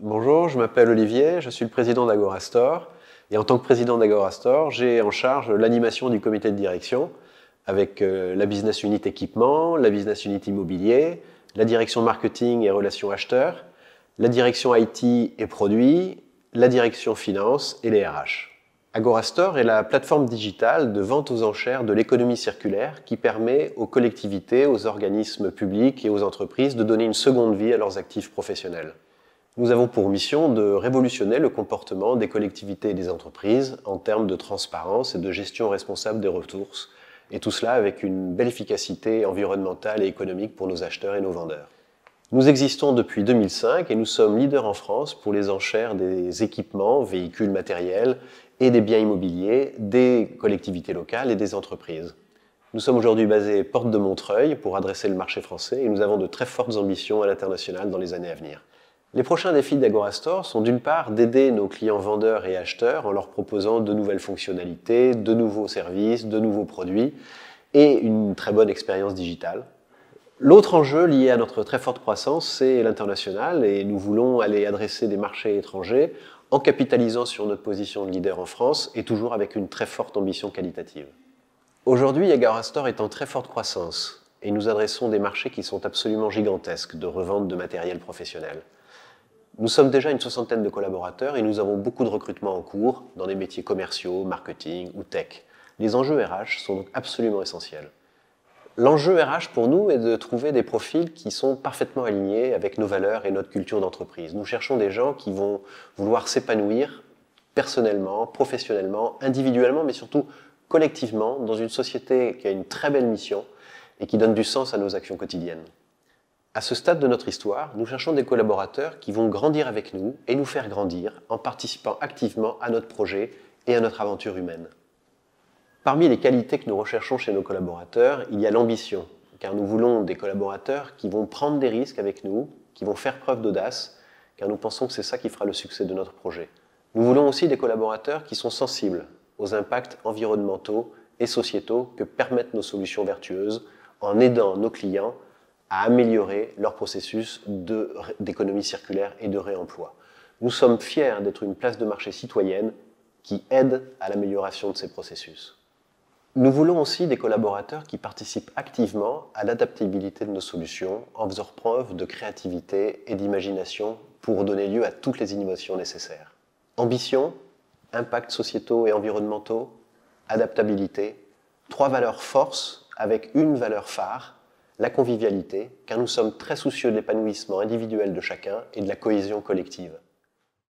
Bonjour, je m'appelle Olivier, je suis le président d'Agorastore. Et en tant que président d'Agorastore, j'ai en charge l'animation du comité de direction avec euh, la business unit équipement, la business unit immobilier, la direction marketing et relations acheteurs, la direction IT et produits, la direction finance et les RH. Agorastore est la plateforme digitale de vente aux enchères de l'économie circulaire qui permet aux collectivités, aux organismes publics et aux entreprises de donner une seconde vie à leurs actifs professionnels. Nous avons pour mission de révolutionner le comportement des collectivités et des entreprises en termes de transparence et de gestion responsable des ressources, et tout cela avec une belle efficacité environnementale et économique pour nos acheteurs et nos vendeurs. Nous existons depuis 2005 et nous sommes leaders en France pour les enchères des équipements, véhicules matériels et des biens immobiliers des collectivités locales et des entreprises. Nous sommes aujourd'hui basés porte de Montreuil pour adresser le marché français et nous avons de très fortes ambitions à l'international dans les années à venir. Les prochains défis d'Agorastore sont d'une part d'aider nos clients vendeurs et acheteurs en leur proposant de nouvelles fonctionnalités, de nouveaux services, de nouveaux produits et une très bonne expérience digitale. L'autre enjeu lié à notre très forte croissance, c'est l'international et nous voulons aller adresser des marchés étrangers en capitalisant sur notre position de leader en France et toujours avec une très forte ambition qualitative. Aujourd'hui, Store est en très forte croissance et nous adressons des marchés qui sont absolument gigantesques de revente de matériel professionnel. Nous sommes déjà une soixantaine de collaborateurs et nous avons beaucoup de recrutements en cours dans des métiers commerciaux, marketing ou tech. Les enjeux RH sont donc absolument essentiels. L'enjeu RH pour nous est de trouver des profils qui sont parfaitement alignés avec nos valeurs et notre culture d'entreprise. Nous cherchons des gens qui vont vouloir s'épanouir personnellement, professionnellement, individuellement, mais surtout collectivement dans une société qui a une très belle mission et qui donne du sens à nos actions quotidiennes. À ce stade de notre histoire, nous cherchons des collaborateurs qui vont grandir avec nous et nous faire grandir en participant activement à notre projet et à notre aventure humaine. Parmi les qualités que nous recherchons chez nos collaborateurs, il y a l'ambition, car nous voulons des collaborateurs qui vont prendre des risques avec nous, qui vont faire preuve d'audace, car nous pensons que c'est ça qui fera le succès de notre projet. Nous voulons aussi des collaborateurs qui sont sensibles aux impacts environnementaux et sociétaux que permettent nos solutions vertueuses en aidant nos clients à améliorer leur processus d'économie circulaire et de réemploi. Nous sommes fiers d'être une place de marché citoyenne qui aide à l'amélioration de ces processus. Nous voulons aussi des collaborateurs qui participent activement à l'adaptabilité de nos solutions en faisant preuve de créativité et d'imagination pour donner lieu à toutes les innovations nécessaires. Ambition, impacts sociétaux et environnementaux, adaptabilité, trois valeurs forces avec une valeur phare, la convivialité, car nous sommes très soucieux de l'épanouissement individuel de chacun et de la cohésion collective.